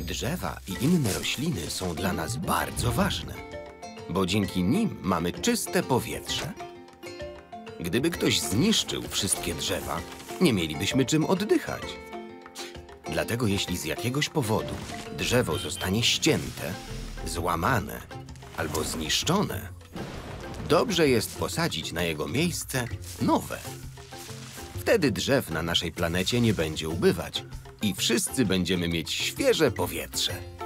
Drzewa i inne rośliny są dla nas bardzo ważne, bo dzięki nim mamy czyste powietrze. Gdyby ktoś zniszczył wszystkie drzewa, nie mielibyśmy czym oddychać. Dlatego jeśli z jakiegoś powodu drzewo zostanie ścięte, złamane albo zniszczone, dobrze jest posadzić na jego miejsce nowe. Wtedy drzew na naszej planecie nie będzie ubywać i wszyscy będziemy mieć świeże powietrze.